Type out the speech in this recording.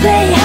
play.